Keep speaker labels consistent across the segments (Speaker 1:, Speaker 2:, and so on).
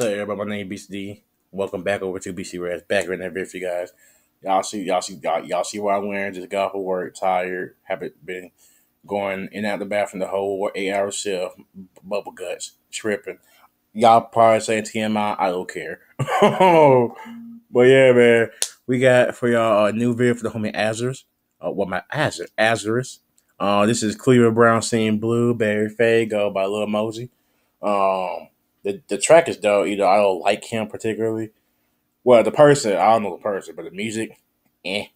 Speaker 1: What's up, everybody? My name is BTD. Welcome back over to BTD Reacts. Back that video for you guys. Y'all see, y'all see, y'all, y'all see what I'm wearing. Just got off of work, tired. Haven't been going in and out the bathroom the whole eight hour shift. Bubble guts, tripping. Y'all probably saying TMI. I don't care. but yeah, man, we got for y'all a new video for the homie Azurus. Uh, well, my Azur, Azurus. Uh, this is Cleveland Brown Seeing Blueberry Faygo by Lil Mosey. Um, the the track is dope. You know, I don't like him particularly. Well, the person, I don't know the person, but the music, eh.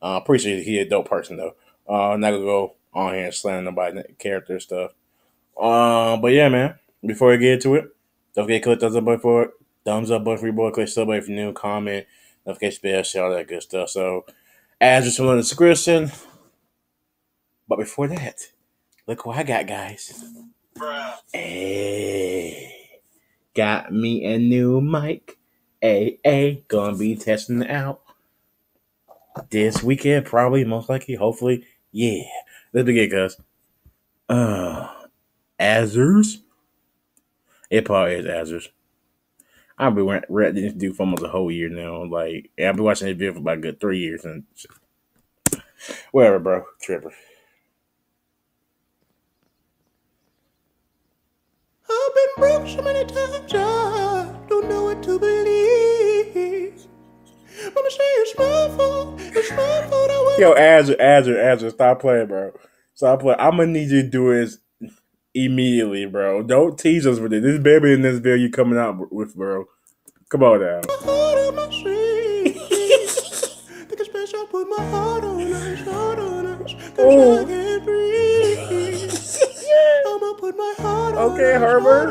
Speaker 1: Uh, pretty sure he a dope person though. Uh, I'm not gonna go on here and slam nobody character stuff. Um, but yeah, man. Before we get into it, don't forget to click thumbs up button for it. Thumbs up button for your boy. Click sub button if you're new. Comment, notification bell, share all that good stuff. So, as just in the description. But before that, look what I got, guys. Hey got me a new mic. A A gonna be testing it out this weekend, probably, most likely, hopefully. Yeah. Let's begin, cuz. Uh Azurus? It probably is Azurus. I've been ready this dude for almost a whole year now. Like, I've been watching this video for about good three years and whatever, bro. Tripper.
Speaker 2: I've been broke so many times, I don't know what to believe. Mama say it's my fault, it's my fault. I went
Speaker 1: Yo, Azure, Azure, Azure, stop playing, bro. Stop playing. I'm gonna need you to do this immediately, bro. Don't tease us with it. This baby in this video you coming out with, bro. Come on now.
Speaker 2: my heart on my sleeve. because best I put my heart on ice, heart on ice. Cause I can't breathe. Touch Herbert.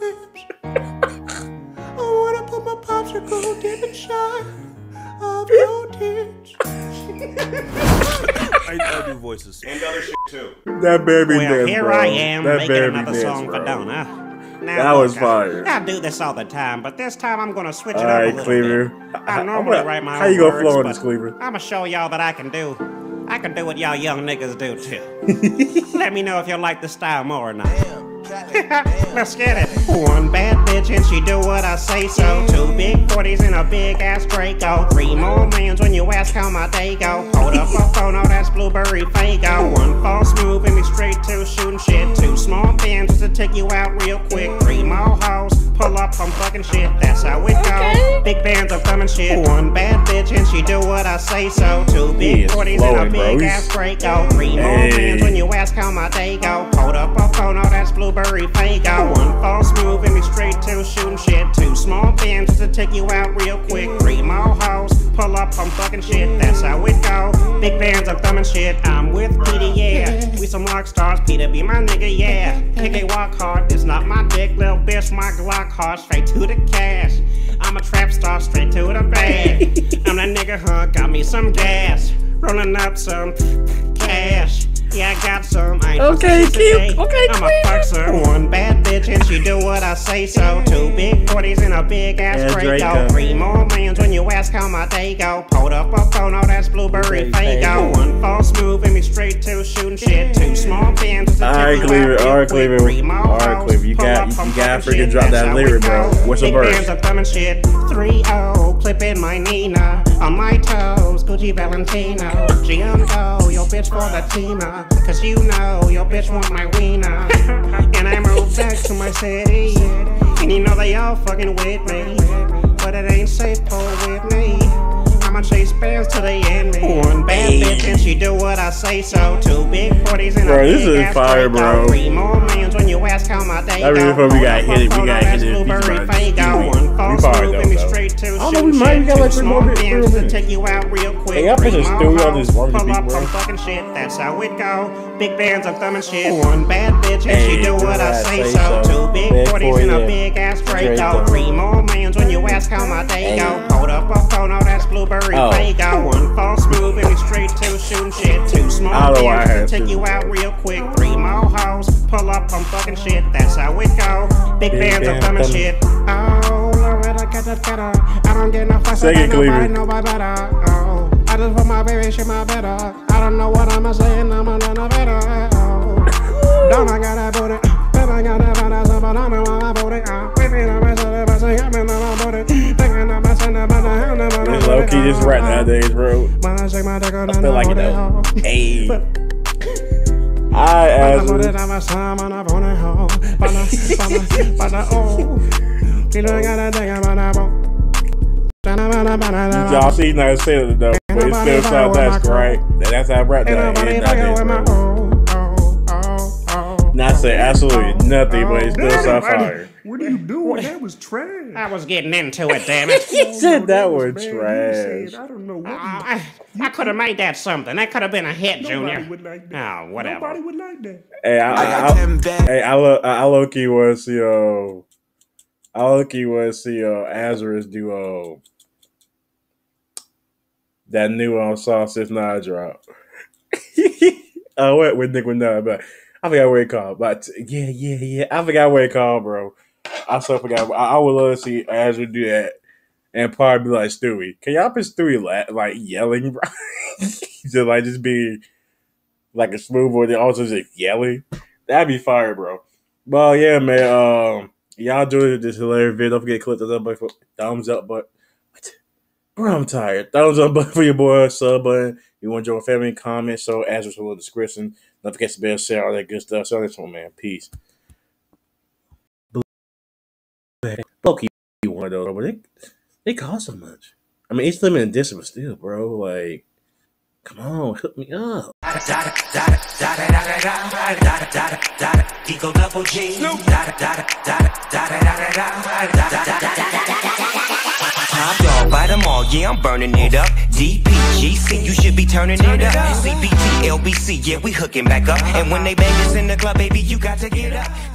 Speaker 2: lips. I wanna put my popsicle deep inside of your tits.
Speaker 3: I, I do voices.
Speaker 4: and other shit too.
Speaker 1: That baby
Speaker 5: Well,
Speaker 1: dance,
Speaker 5: here
Speaker 1: bro.
Speaker 5: I am
Speaker 1: that
Speaker 5: making another
Speaker 1: dance,
Speaker 5: song
Speaker 1: bro.
Speaker 5: for Donna. Now,
Speaker 1: That was
Speaker 5: look, I-
Speaker 1: fire.
Speaker 5: I, do this all the time, but this time I'm gonna switch it
Speaker 1: All
Speaker 5: up a little
Speaker 1: Cleaver.
Speaker 5: bit.
Speaker 1: I-
Speaker 5: I normally
Speaker 1: I'm gonna-
Speaker 5: write my
Speaker 1: how
Speaker 5: own
Speaker 1: you gonna
Speaker 5: words,
Speaker 1: flow on
Speaker 5: but
Speaker 1: this, Cleaver?
Speaker 5: I'm gonna show y'all that I can do. I can do what y'all young niggas do too. Let me know if you like the style more or not. Let's get it. One bad bitch and she do what I say so. Two big 40s and a big ass Draco. Three more mans when you ask how my day go. Hold up a phone, oh that's blueberry Faygo. One false move and me straight to shooting shit. Two small bands just to take you out real quick. Three more hoes, pull up, I'm fucking shit. That's how it go. Big bands of thumbing shit. One bad bitch and she do what I say so. Two big
Speaker 1: is
Speaker 5: 40s and a big
Speaker 1: He's-
Speaker 5: ass Draco. Three more
Speaker 1: Hey.
Speaker 5: mans when you ask how my day go. Hold up a phone, oh that's blueberry Faygo. One false move and me straight to shooting shit. Two small bands just to take you out real quick. Three more hoes, pull up, I'm fucking shit. Big bands of thumbing shit. I'm with Peter, yeah. We some rock stars, Peter be my nigga, yeah. It, walk hard. It's not my dick, little bitch, my Glock hard. Straight to the cash. I'm a trap star, straight to the bag. I'm that nigga, huh? Got me some gas. Rolling up some cash. Yeah, I got some. I
Speaker 1: Okay,
Speaker 5: fucking
Speaker 1: cute. Okay,
Speaker 5: I'm a fuckser. One bad bitch and she do what I say so. Two big 40s and a big ass
Speaker 1: Yeah,
Speaker 5: Draco.
Speaker 1: Draco.
Speaker 5: Three more mans when you ask how my day go. Hold up a phone, oh that's blueberry
Speaker 1: Blueberry
Speaker 5: Faygo.
Speaker 1: Faygo.
Speaker 5: One false move and me straight to shooting shit. Two small bands just to
Speaker 1: All
Speaker 5: take
Speaker 1: right,
Speaker 5: you
Speaker 1: Cleaver.
Speaker 5: out
Speaker 1: All right,
Speaker 5: quick.
Speaker 1: Cleaver. All right,
Speaker 5: hoes,
Speaker 1: Cleaver. You got- you gotta freaking drop that lyric, bro. What's the verse?
Speaker 5: bands of thumbing shit. 3-0, clipping my Nina. On my toes, Gucci Valentino. Gianco, your bitch for the Tina. Cause you know your bitch want my wiener. and I moved back to my city. And you know they all fucking with me. But it ain't safe for with me. I'ma chase bands till they end. One bad bitch and she do what I say so. Two big 40s and
Speaker 1: Bro,
Speaker 5: a
Speaker 1: this is
Speaker 5: ass
Speaker 1: fire, bro.
Speaker 5: Three more mans when you ask how my day
Speaker 1: That really before we got hit it, we got hit it,
Speaker 5: Blueberry Faygo.
Speaker 1: we-
Speaker 5: One false
Speaker 1: fired
Speaker 5: move and me straight to
Speaker 1: I don't know, we might
Speaker 5: shit.
Speaker 1: got like three more
Speaker 5: small
Speaker 1: bit- three
Speaker 5: bands to take you out real quick.
Speaker 1: Hey, y'all bitches
Speaker 5: more
Speaker 1: still on this one
Speaker 5: Pull up,
Speaker 1: bro.
Speaker 5: Fucking shit. That's how it go. Big bands of thumbing shit. One bad bitch and she do what I
Speaker 1: I
Speaker 5: say so. Big
Speaker 1: Big
Speaker 5: 40s and a big ass Draco.
Speaker 1: Draco.
Speaker 5: Three more mans when you ask how my day go. Hold up a phone, oh that's Blueberry
Speaker 1: Oh.
Speaker 5: Faygo. One false move and me straight to shooting shit. Two small
Speaker 1: I don't know why I
Speaker 5: bands
Speaker 1: had
Speaker 5: to take you out real quick. Three more hoes, pull up, I'm fucking shit. That's how it go. Big,
Speaker 1: Big
Speaker 5: bands of
Speaker 1: band
Speaker 5: thumbing shit. Oh, Loretta, get that better. I don't get no fuss about nobody, nobody better. Oh, I just want my baby, she my better. I don't know what I'm saying, I'm a better. I shake my dick, I
Speaker 1: feel like it though. Hey. I as
Speaker 5: put it on my son, when I put it home. But I, but I, but I. You know I gotta think about that, bro.
Speaker 1: Y'all see, not saying it though, but it still sounds that's right. That's how I rap that. Ain't nothing, bro. Not say absolutely nothing, but it still sounds fire.
Speaker 2: What are you doing? That was trash.
Speaker 5: I was getting into it, damn it.
Speaker 1: He said that was
Speaker 2: bad.
Speaker 1: Trash.
Speaker 2: said, I don't know what.
Speaker 5: Uh, I, I could have made that something. That could have been a hit,
Speaker 2: Nobody
Speaker 5: Junior.
Speaker 2: would like that.
Speaker 5: Oh, whatever.
Speaker 2: Nobody would like that.
Speaker 1: Hey, I, I, I, hey, I, lo- I low key want to see uh, I low key want to see uh, Azarus do uh, that new on Sauce If Not drop. uh, what with Nick Winona, but I forgot what it called. But yeah, yeah, yeah, I forgot what it called, bro. I so forgot. I, I would love to see Azure do that. And probably be like Stewie. Can y'all put Stewie la- like yelling, bro? just like just be like a smooth boy, then also just yelling. That'd be fire, bro. Well, yeah, man. Um, y'all doing this hilarious video. Don't forget to click the thumbs up, for, thumbs up button. Bro, I'm tired. Thumbs up button for your boy, sub button. You want to join family, comment, so as a little description. Don't forget to bell, share, all that good stuff. So this one, man. Peace. Loki, you want though, but they they cost so much. I mean, it's limited edition, but still, bro. Like, come on, hook me up.
Speaker 3: Eagle them all, yeah, I'm burning it up. DPGC, you should be turning it up. CBT, LBC, yeah, we hooking back up. And when they bang us in the club, baby, you got to get up.